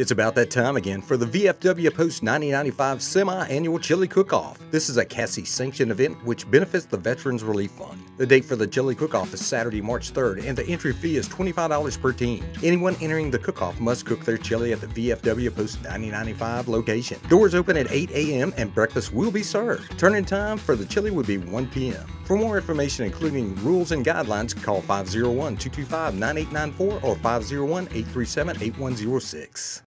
It's about that time again for the VFW Post 9095 semi-annual chili cook-off. This is a CASI sanctioned event which benefits the Veterans Relief Fund. The date for the chili cook-off is Saturday, March 3rd, and the entry fee is $25 per team. Anyone entering the cook-off must cook their chili at the VFW Post 9095 location. Doors open at 8 a.m. and breakfast will be served. Turn-in time for the chili would be 1 p.m. For more information, including rules and guidelines, call 501 225 9894 or 501 837 8106.